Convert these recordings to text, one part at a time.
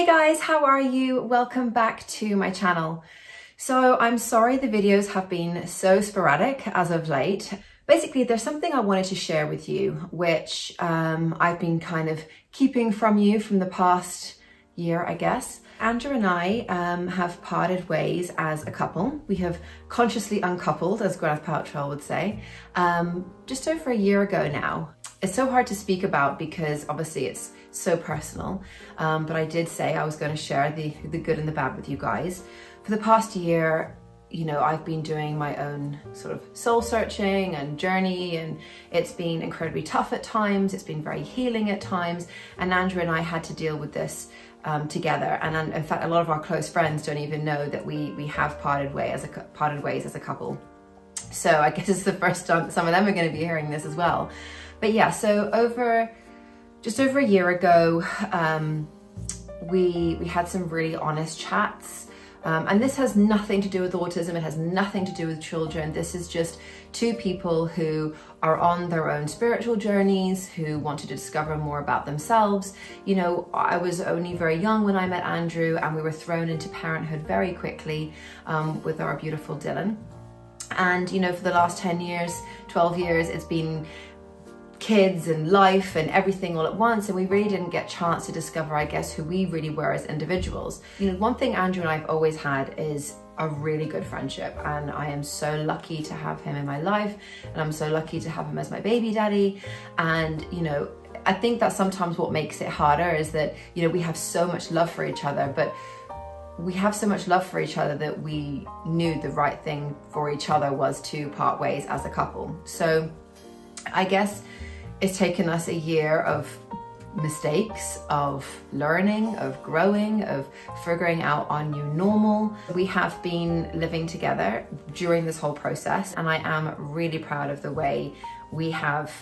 Hey guys, how are you? Welcome back to my channel. So I'm sorry the videos have been so sporadic as of late. Basically, there's something I wanted to share with you, which um, I've been kind of keeping from you from the past year, I guess. Andrew and I um, have parted ways as a couple. We have consciously uncoupled, as Gwyneth Paltrow would say, um, just over a year ago now. It's so hard to speak about because obviously it's so personal, um, but I did say I was going to share the, the good and the bad with you guys. For the past year, you know, I've been doing my own sort of soul searching and journey, and it's been incredibly tough at times. It's been very healing at times. And Andrew and I had to deal with this um, together. And in fact, a lot of our close friends don't even know that we we have parted way as a parted ways as a couple. So I guess it's the first time some of them are going to be hearing this as well. But yeah, so over just over a year ago, um, we we had some really honest chats um, and this has nothing to do with autism, it has nothing to do with children. This is just two people who are on their own spiritual journeys, who wanted to discover more about themselves. You know, I was only very young when I met Andrew, and we were thrown into parenthood very quickly um, with our beautiful Dylan. And, you know, for the last 10 years, 12 years, it's been kids and life and everything all at once. And we really didn't get a chance to discover I guess who we really were as individuals. You know one thing Andrew and I have always had is a really good friendship. And I am so lucky to have him in my life. And I'm so lucky to have him as my baby daddy. And you know I think that's sometimes what makes it harder is that you know we have so much love for each other. But we have so much love for each other that we knew the right thing for each other was to part ways as a couple. So I guess it's taken us a year of mistakes, of learning, of growing, of figuring out our new normal. We have been living together during this whole process and I am really proud of the way we have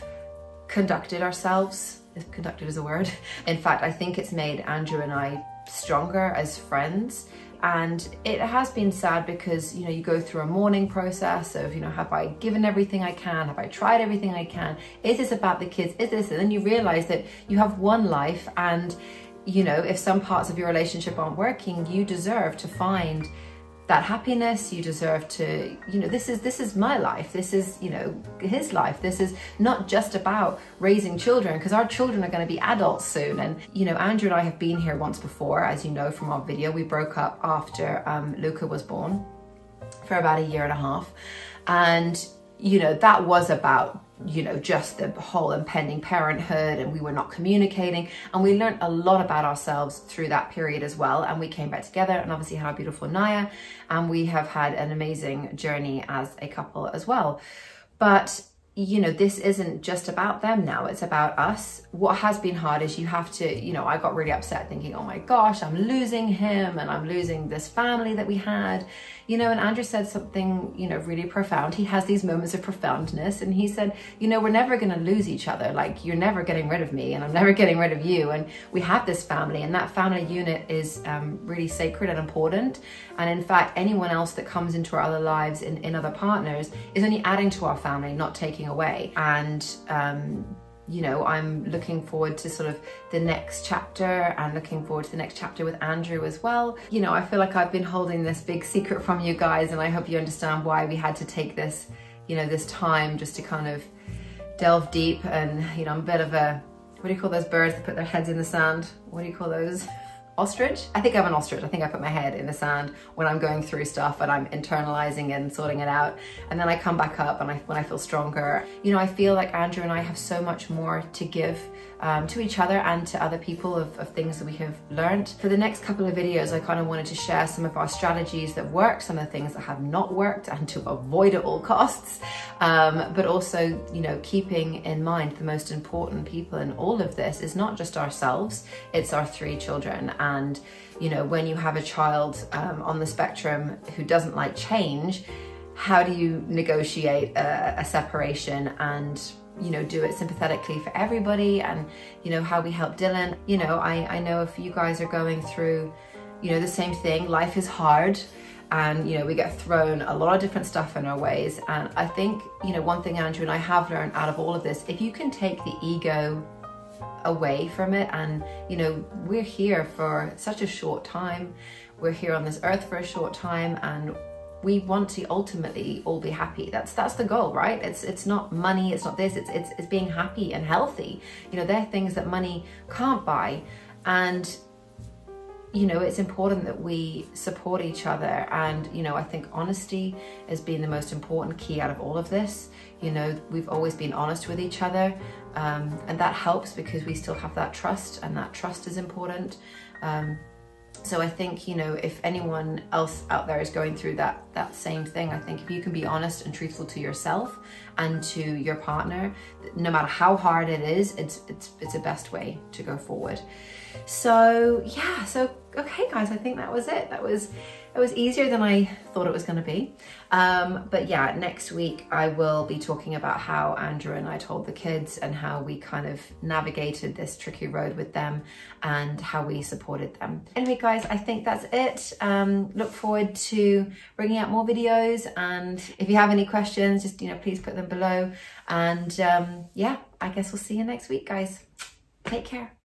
conducted ourselves, if conducted is a word. In fact, I think it's made Andrew and I stronger as friends. And it has been sad because you know you go through a mourning process of you know have i given everything i can? Have i tried everything i can? Is this about the kids? Is this? And then you realize that you have one life and you know if some parts of your relationship aren't working you deserve to find that happiness you deserve to you know this is this is my life. This is you know his life. This is not just about raising children because our children are going to be adults soon. And you know andrew and i have been here once before as you know from our video. We broke up after um, luca was born for about a year and a half. And you know that was about you know, just the whole impending parenthood and we were not communicating. And we learned a lot about ourselves through that period as well. And we came back together and obviously had our beautiful Naya. And we have had an amazing journey as a couple as well. But you know, this isn't just about them now, it's about us. What has been hard is you have to, you know, I got really upset thinking, oh my gosh, I'm losing him and I'm losing this family that we had, you know, and Andrew said something, you know, really profound. He has these moments of profoundness and he said, you know, we're never going to lose each other. Like, you're never getting rid of me and I'm never getting rid of you. And we have this family and that family unit is um, really sacred and important. And in fact, anyone else that comes into our other lives in, in other partners is only adding to our family, not taking away. And, um, you know, I'm looking forward to sort of the next chapter and looking forward to the next chapter with Andrew as well. You know, I feel like I've been holding this big secret from you guys and I hope you understand why we had to take this, you know, this time just to kind of delve deep and, you know, I'm a bit of a, what do you call those birds that put their heads in the sand? What do you call those? ostrich. I think I'm an ostrich. I think I put my head in the sand when I'm going through stuff and I'm internalizing and sorting it out. And then I come back up and I, when I feel stronger. You know, I feel like Andrew and I have so much more to give um, to each other and to other people of, of things that we have learned. For the next couple of videos, I kind of wanted to share some of our strategies that work, some of the things that have not worked and to avoid at all costs. Um, but also, you know, keeping in mind the most important people in all of this is not just ourselves, it's our three children and you know when you have a child um, on the spectrum who doesn't like change how do you negotiate a, a separation and you know do it sympathetically for everybody? And you know how we help Dylan. You know I, I know if you guys are going through you know the same thing life is hard and you know we get thrown a lot of different stuff in our ways. And I think you know one thing Andrew and I have learned out of all of this if you can take the ego away from it. And you know we're here for such a short time. We're here on this earth for a short time and we want to ultimately all be happy. That's that's the goal right? It's it's not money it's not this it's it's, it's being happy and healthy. You know they're things that money can't buy. And you know it's important that we support each other. And you know i think honesty has been the most important key out of all of this. You know we've always been honest with each other um, and that helps because we still have that trust and that trust is important um, so I think, you know, if anyone else out there is going through that that same thing, I think if you can be honest and truthful to yourself and to your partner, no matter how hard it is, it's it's it's the best way to go forward. So yeah, so okay guys, I think that was it. That was it was easier than I thought it was going to be. Um, but yeah, next week I will be talking about how Andrew and I told the kids and how we kind of navigated this tricky road with them and how we supported them. Anyway, guys, I think that's it. Um, look forward to bringing out more videos. And if you have any questions, just, you know, please put them below. And um, yeah, I guess we'll see you next week, guys. Take care.